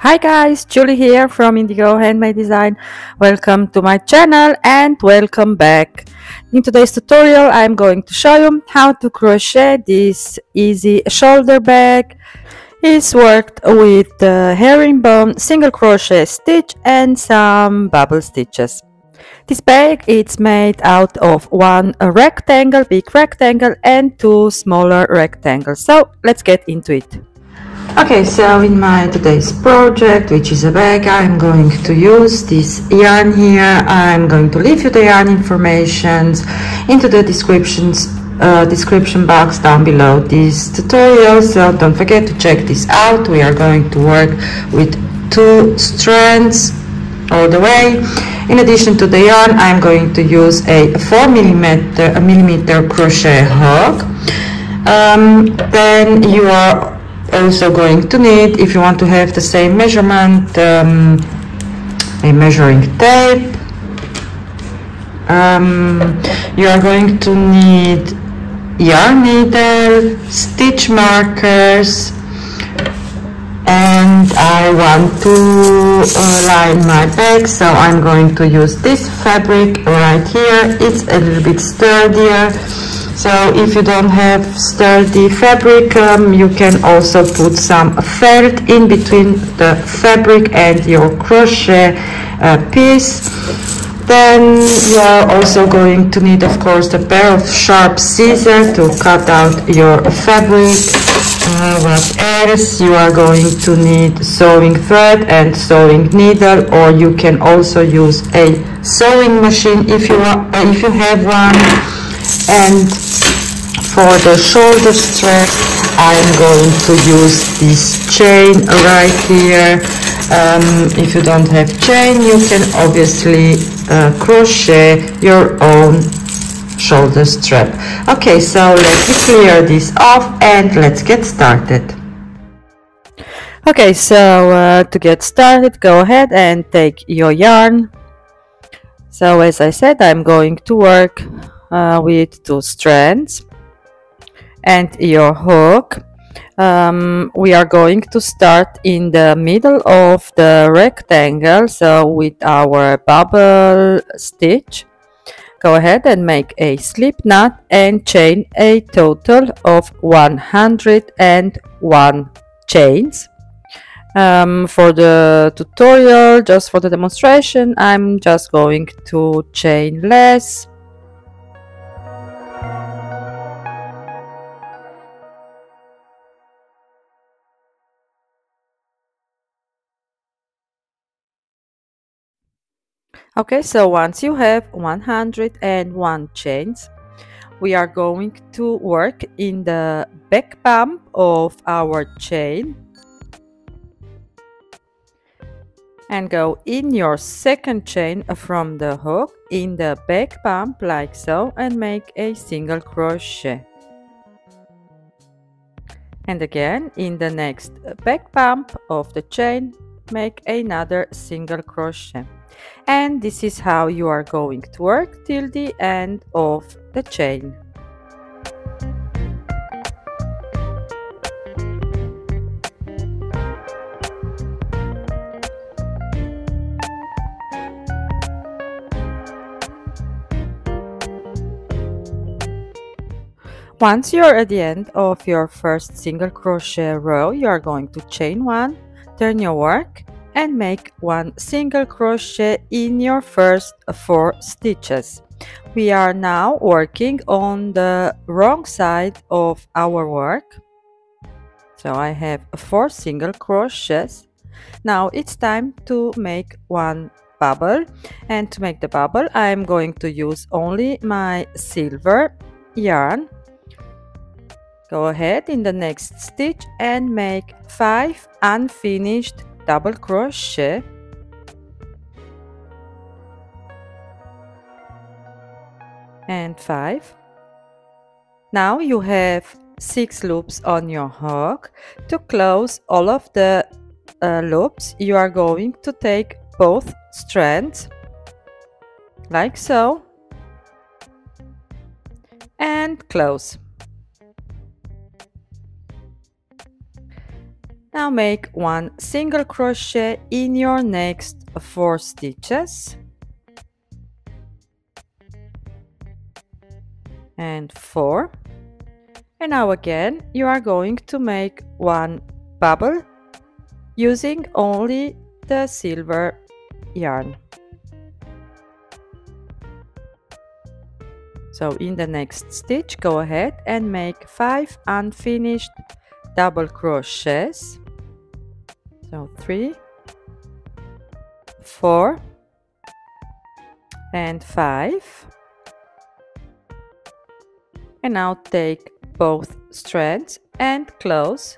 Hi guys, Julie here from Indigo Handmade Design. Welcome to my channel and welcome back. In today's tutorial I'm going to show you how to crochet this easy shoulder bag. It's worked with the herringbone single crochet stitch and some bubble stitches. This bag is made out of one rectangle, big rectangle and two smaller rectangles. So let's get into it. Okay, so in my today's project, which is a bag, I'm going to use this yarn here. I'm going to leave you the yarn informations into the descriptions uh, description box down below this tutorial. So don't forget to check this out. We are going to work with two strands all the way. In addition to the yarn I'm going to use a 4 millimeter, a millimeter crochet hook. Um, then you are also going to need if you want to have the same measurement um, a measuring tape. Um, you are going to need yarn needle stitch markers and I want to line my bag so I'm going to use this fabric right here. It's a little bit sturdier so if you don't have sturdy fabric um, you can also put some felt in between the fabric and your crochet uh, piece. Then you are also going to need of course a pair of sharp scissors to cut out your fabric. Uh, what else? You are going to need sewing thread and sewing needle or you can also use a sewing machine if you are, if you have one and for the shoulder strap I'm going to use this chain right here. Um, if you don't have chain you can obviously uh, crochet your own shoulder strap. Okay so let me clear this off and let's get started. Okay so uh, to get started go ahead and take your yarn. So as I said I'm going to work uh, with two strands. And your hook. Um, we are going to start in the middle of the rectangle so with our bubble stitch. Go ahead and make a slip knot and chain a total of 101 chains. Um, for the tutorial just for the demonstration I'm just going to chain less Okay, so once you have 101 chains, we are going to work in the back bump of our chain and go in your second chain from the hook in the back bump like so and make a single crochet. And again in the next back bump of the chain make another single crochet and this is how you are going to work till the end of the chain. Once you're at the end of your first single crochet row, you are going to chain one, turn your work and make one single crochet in your first four stitches. We are now working on the wrong side of our work. So I have four single crochets. Now it's time to make one bubble and to make the bubble I'm going to use only my silver yarn go ahead in the next stitch and make five unfinished double crochet. And five. Now you have six loops on your hook. To close all of the uh, loops you are going to take both strands like so. And close now make one single crochet in your next four stitches. And four. And now again you are going to make one bubble using only the silver yarn. So in the next stitch go ahead and make five unfinished double crochets so three. Four. And five. And now take both strands and close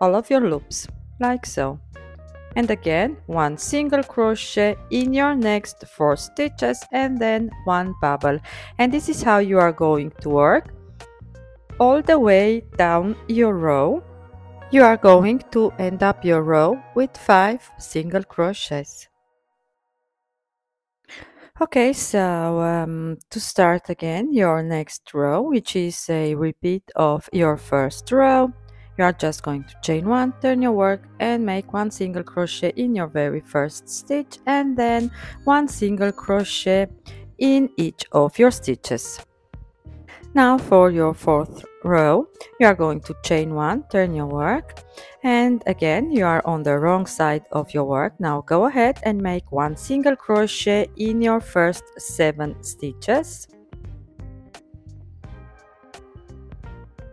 all of your loops like so. And again one single crochet in your next four stitches and then one bubble. And this is how you are going to work all the way down your row you are going to end up your row with five single crochets. Okay so um, to start again your next row which is a repeat of your first row you are just going to chain one turn your work and make one single crochet in your very first stitch and then one single crochet in each of your stitches. Now for your fourth row you are going to chain one turn your work and again you are on the wrong side of your work now go ahead and make one single crochet in your first seven stitches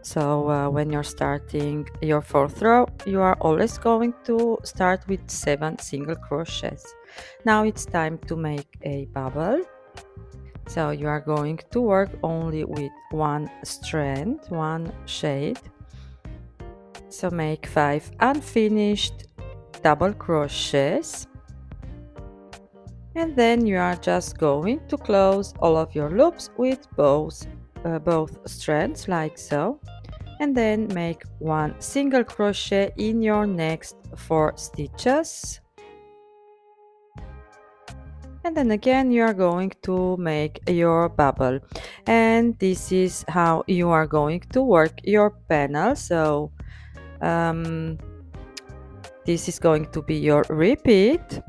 So uh, when you're starting your fourth row, you are always going to start with seven single crochets. Now it's time to make a bubble. So you are going to work only with one strand, one shade. So make five unfinished double crochets. And then you are just going to close all of your loops with both, uh, both strands like so and then make one single crochet in your next four stitches and then again you are going to make your bubble and this is how you are going to work your panel so um, this is going to be your repeat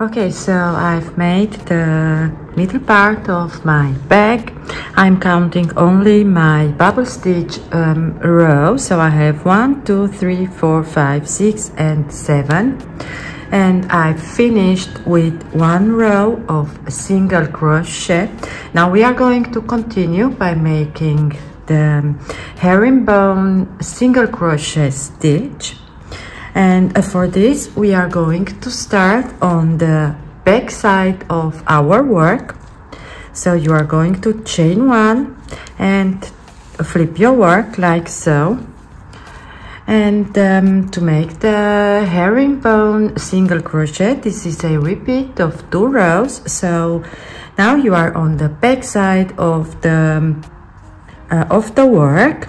Okay, so I've made the middle part of my bag. I'm counting only my bubble stitch um, row. So I have one, two, three, four, five, six, and seven. And I finished with one row of single crochet. Now we are going to continue by making the herringbone single crochet stitch. And for this we are going to start on the back side of our work. So you are going to chain one and flip your work like so and um, to make the herringbone single crochet this is a repeat of two rows so now you are on the back side of the um, uh, of the work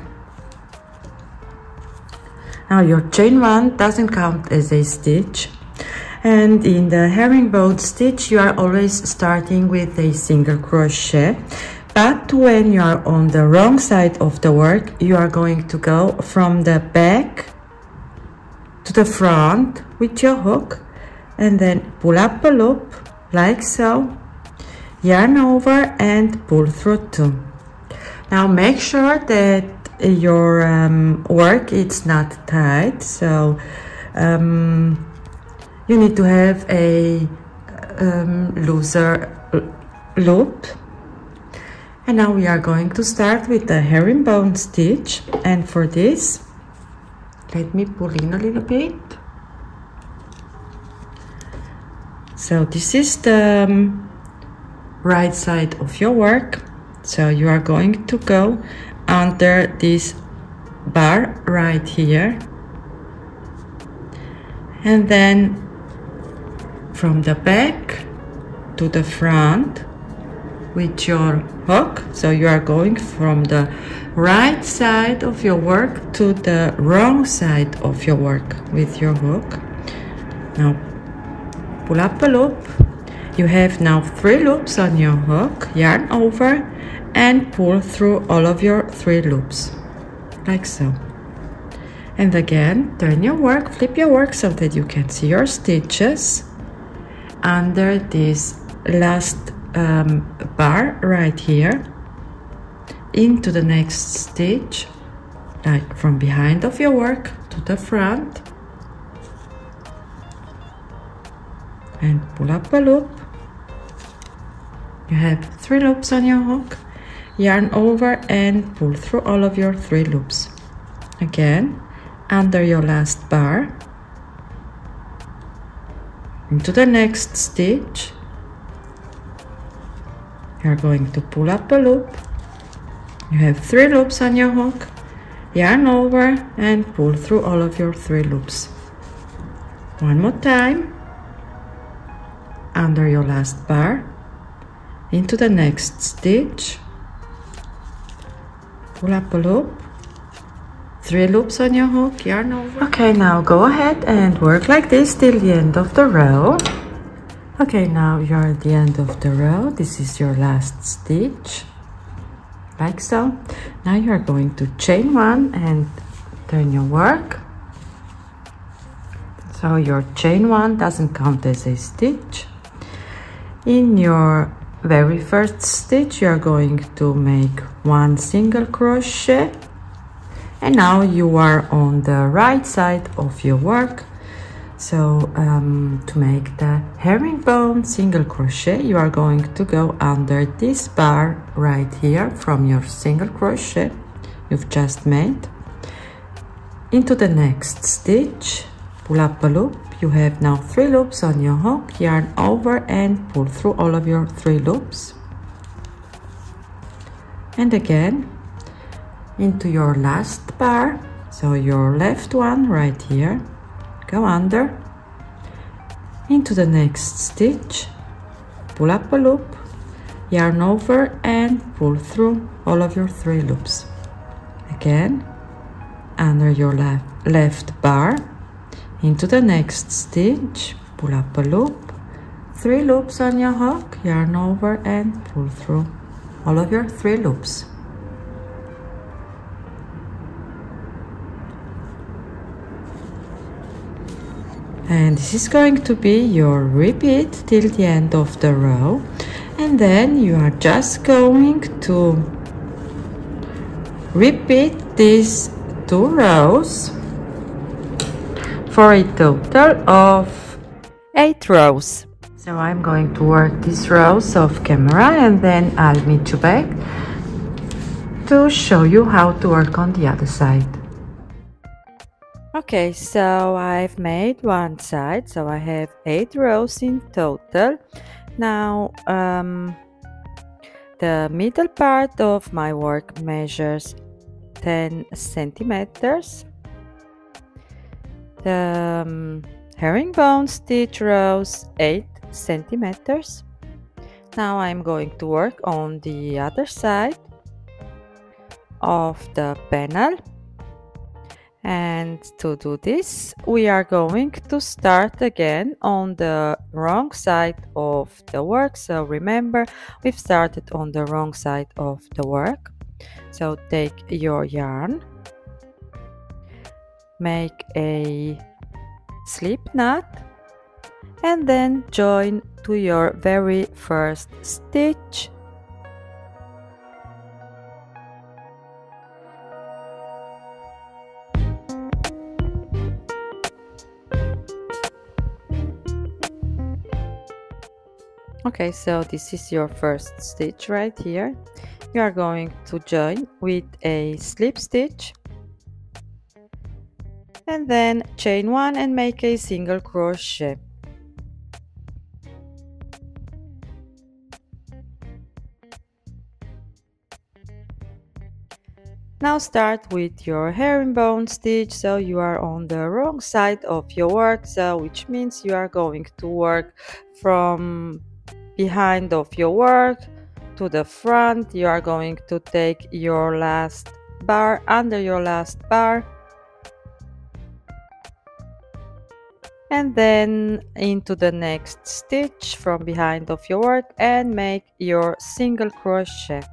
now your chain one doesn't count as a stitch. And in the herringbone stitch, you are always starting with a single crochet. But when you are on the wrong side of the work, you are going to go from the back to the front with your hook and then pull up a loop like so, yarn over and pull through two. Now make sure that your um, work it's not tight so um, you need to have a um, looser loop and now we are going to start with the herringbone stitch. And for this let me pull in a little bit. So this is the um, right side of your work. So you are going to go under this bar right here. And then from the back to the front with your hook. So you are going from the right side of your work to the wrong side of your work with your hook. Now pull up a loop. You have now three loops on your hook yarn over and pull through all of your three loops like so. And again turn your work flip your work so that you can see your stitches under this last um, bar right here into the next stitch like from behind of your work to the front. And pull up a loop. You have three loops on your hook. Yarn over and pull through all of your three loops. Again under your last bar. Into the next stitch you're going to pull up a loop. You have three loops on your hook. Yarn over and pull through all of your three loops. One more time. Under your last bar. Into the next stitch. Pull up a loop. Three loops on your hook. Yarn over. Okay now go ahead and work like this till the end of the row okay now you're at the end of the row. This is your last stitch. Like so. Now you're going to chain one and turn your work. So your chain one doesn't count as a stitch. In your very first stitch you're going to make one single crochet. And now you are on the right side of your work so um, to make the herringbone single crochet you are going to go under this bar right here from your single crochet you've just made. Into the next stitch pull up a loop. You have now three loops on your hook yarn over and pull through all of your three loops. And again into your last bar. So your left one right here go under into the next stitch pull up a loop yarn over and pull through all of your three loops. Again under your left left bar into the next stitch pull up a loop three loops on your hook yarn over and pull through all of your three loops and this is going to be your repeat till the end of the row and then you are just going to repeat these two rows for a total of 8 rows. So I'm going to work these rows off camera and then I'll meet you back to show you how to work on the other side. Okay, so I've made one side, so I have 8 rows in total. Now, um, the middle part of my work measures 10 centimeters the um, herringbone stitch rows 8 centimeters. Now I'm going to work on the other side of the panel and to do this we are going to start again on the wrong side of the work. So remember we've started on the wrong side of the work. So take your yarn. Make a slip knot. And then join to your very first stitch okay so this is your first stitch right here. You are going to join with a slip stitch. And then chain one and make a single crochet. Now start with your herringbone stitch. So you are on the wrong side of your work. So which means you are going to work from behind of your work to the front you are going to take your last bar under your last bar. And then into the next stitch from behind of your work and make your single crochet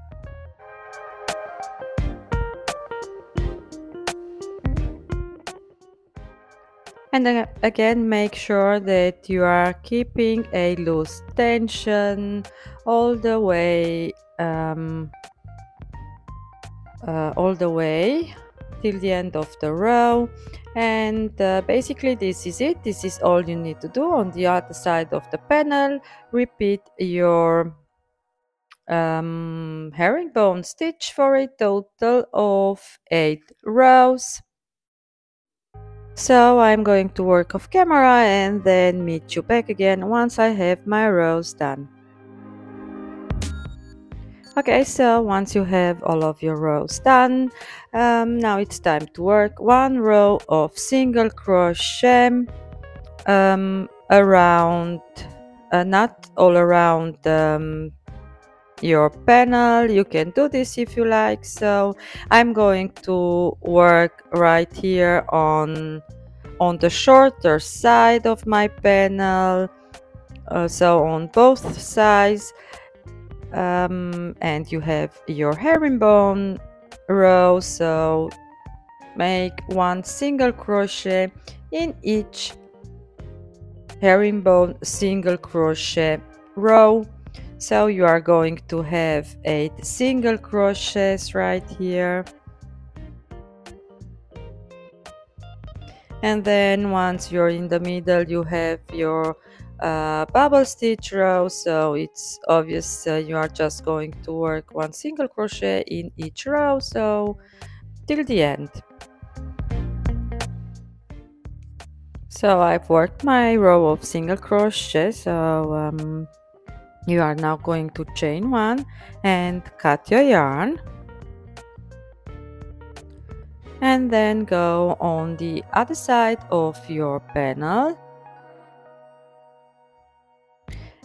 and then again make sure that you are keeping a loose tension all the way um, uh, all the way till the end of the row. And uh, basically this is it. This is all you need to do on the other side of the panel. Repeat your um, herringbone stitch for a total of 8 rows so I'm going to work off camera and then meet you back again once I have my rows done. Okay, so once you have all of your rows done, um, now it's time to work one row of single crochet um, around, uh, not all around um, your panel. You can do this if you like. So I'm going to work right here on, on the shorter side of my panel. Uh, so on both sides um, and you have your herringbone row so make one single crochet in each herringbone single crochet row so you are going to have eight single crochets right here. And then once you're in the middle you have your uh, bubble stitch row. So it's obvious uh, you are just going to work one single crochet in each row. So till the end. So I've worked my row of single crochet so um, you are now going to chain one and cut your yarn. And then go on the other side of your panel.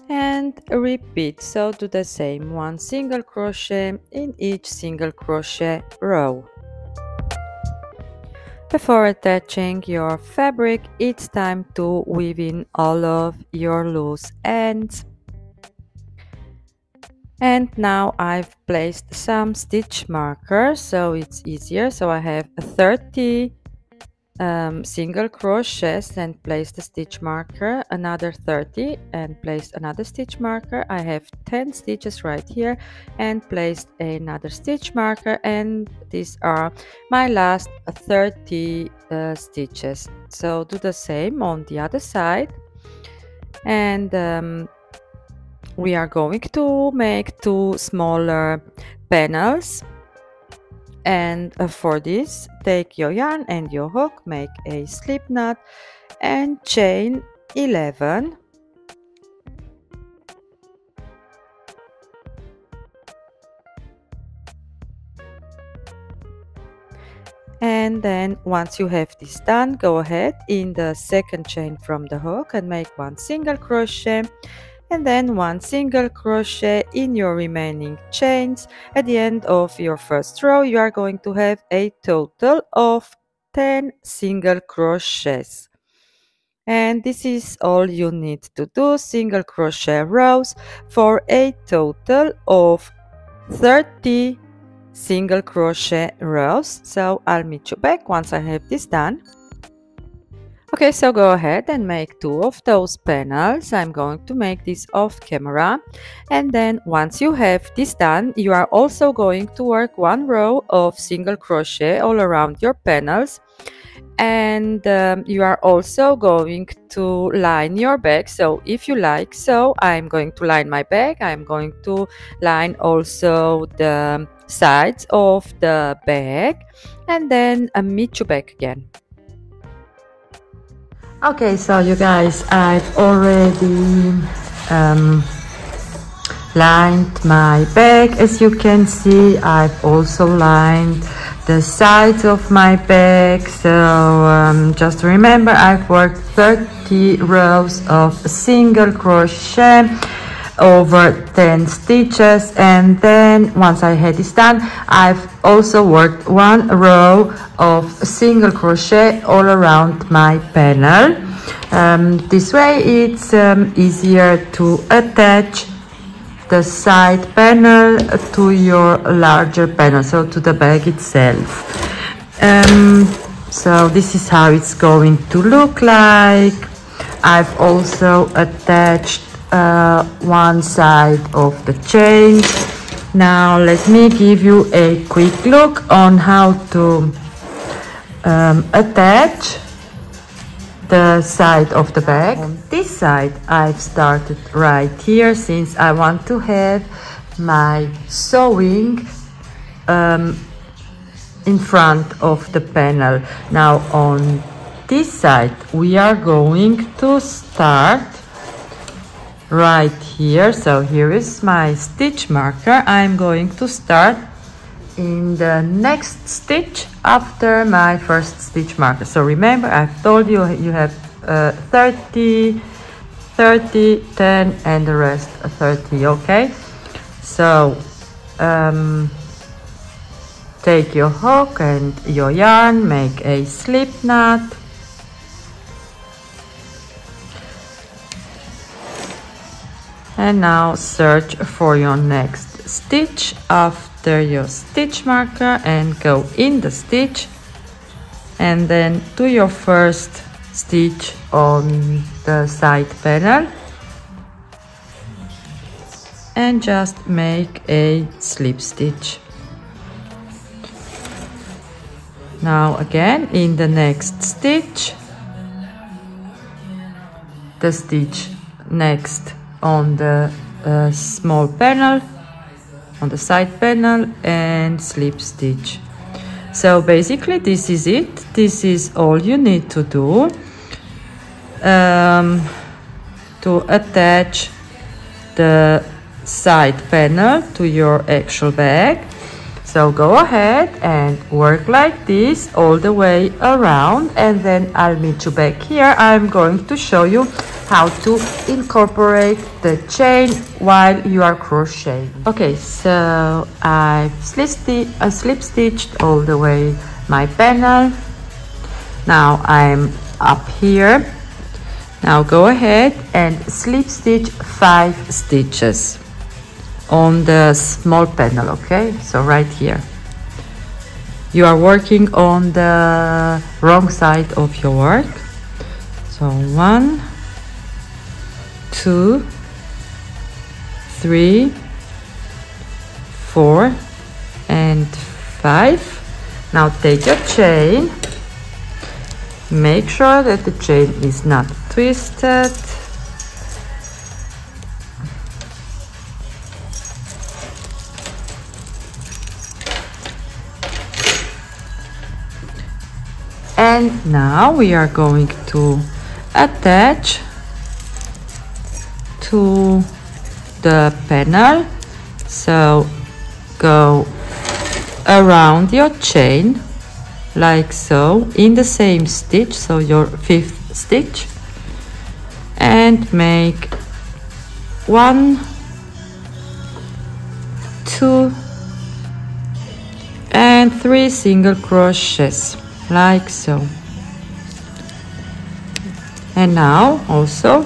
And repeat. So do the same one single crochet in each single crochet row. Before attaching your fabric it's time to weave in all of your loose ends and now I've placed some stitch markers so it's easier. So I have 30 um, single crochets and place the stitch marker another 30 and place another stitch marker. I have 10 stitches right here and placed another stitch marker and these are my last 30 uh, stitches. So do the same on the other side. And um, we are going to make two smaller panels. And uh, for this take your yarn and your hook make a slip knot and chain 11 and then once you have this done go ahead in the second chain from the hook and make one single crochet and then one single crochet in your remaining chains. At the end of your first row you are going to have a total of 10 single crochets. And this is all you need to do single crochet rows for a total of 30 single crochet rows. So i'll meet you back once i have this done Okay, so go ahead and make two of those panels. I'm going to make this off camera. And then once you have this done, you are also going to work one row of single crochet all around your panels. And um, you are also going to line your bag. So if you like, so I'm going to line my bag. I'm going to line also the sides of the bag and then uh, meet you back again. Okay, so you guys, I've already um, lined my bag. As you can see, I've also lined the sides of my bag. So um, just remember, I've worked 30 rows of single crochet over 10 stitches and then once I had this done I've also worked one row of single crochet all around my panel. Um, this way it's um, easier to attach the side panel to your larger panel so to the bag itself. Um, so this is how it's going to look like. I've also attached uh, one side of the chain now let me give you a quick look on how to um, attach the side of the bag. On this side I've started right here since I want to have my sewing um, in front of the panel. Now on this side we are going to start right here. So here is my stitch marker. I'm going to start in the next stitch after my first stitch marker. So remember I've told you you have uh, 30 30 10 and the rest 30 okay? So um, take your hook and your yarn make a slip knot and now search for your next stitch after your stitch marker and go in the stitch. And then do your first stitch on the side panel. And just make a slip stitch. Now again in the next stitch the stitch next on the uh, small panel on the side panel and slip stitch. So basically this is it. This is all you need to do um, to attach the side panel to your actual bag. So go ahead and work like this all the way around and then I'll meet you back here. I'm going to show you how to incorporate the chain while you are crocheting. Okay, so I've slip, sti uh, slip stitched all the way my panel. Now I'm up here. Now go ahead and slip stitch five stitches on the small panel, okay? So right here. You are working on the wrong side of your work. So one, two, three, four, and five. Now take your chain. Make sure that the chain is not twisted. And now we are going to attach to the panel. So go around your chain like so in the same stitch so your fifth stitch. And make one two and three single crochets like so. And now also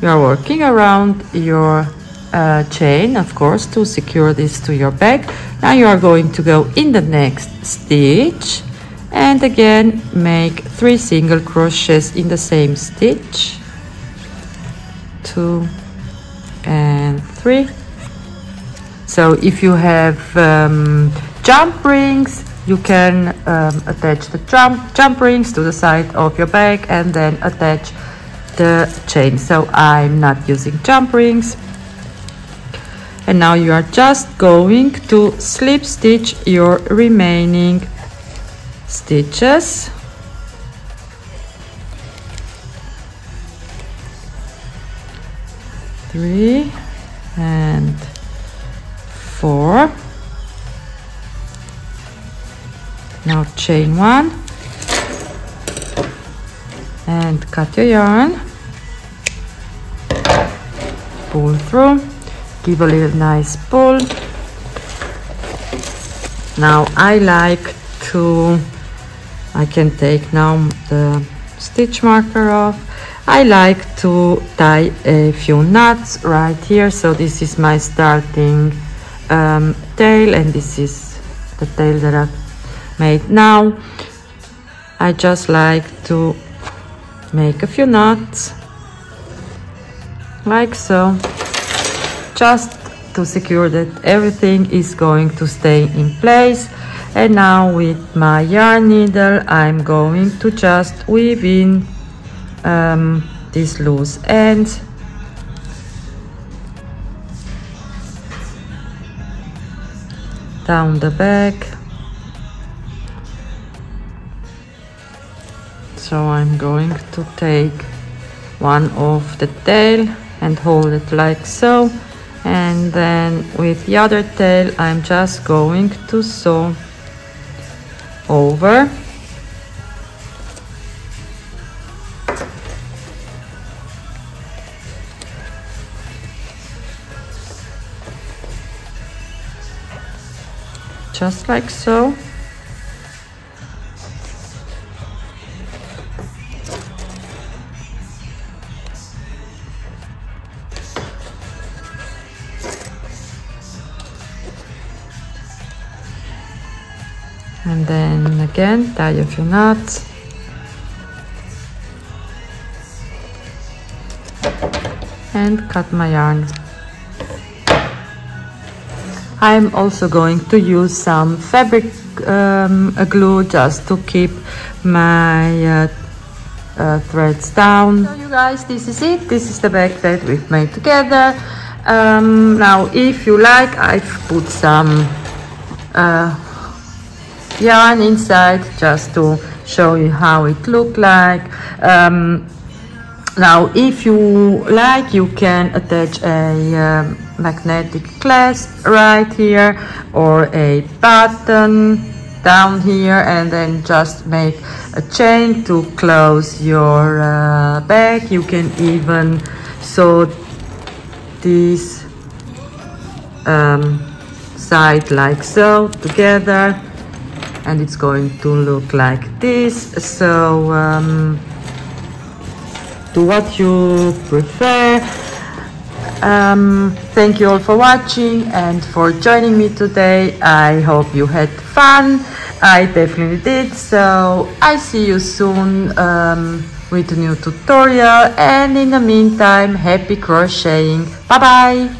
you are working around your uh, chain of course to secure this to your bag. Now you are going to go in the next stitch and again make three single crochets in the same stitch. Two and three. So if you have um, jump rings you can um, attach the jump jump rings to the side of your bag and then attach the chain. So I'm not using jump rings. And now you are just going to slip stitch your remaining stitches. Three and four. Now chain one and cut your yarn. Pull through. Give a little nice pull. Now I like to I can take now the stitch marker off. I like to tie a few knots right here. So this is my starting um, tail and this is the tail that I've made. Now I just like to make a few knots. Like so. Just to secure that everything is going to stay in place. And now with my yarn needle I'm going to just weave in um, this loose end. Down the back so I'm going to take one of the tail and hold it like so. And then with the other tail I'm just going to sew over. Just like so again tie a few knots and cut my yarn I'm also going to use some fabric um, glue just to keep my uh, uh, threads down. So you guys, this is it. This is the bag that we've made together. Um, now, if you like, I've put some uh, yarn inside just to show you how it looked like. Um, now if you like you can attach a um, magnetic clasp right here or a button down here and then just make a chain to close your uh, bag. You can even sew this um, side like so together and it's going to look like this. So um, do what you prefer. Um, thank you all for watching and for joining me today. I hope you had fun. I definitely did. So I see you soon um, with a new tutorial. And in the meantime happy crocheting. Bye bye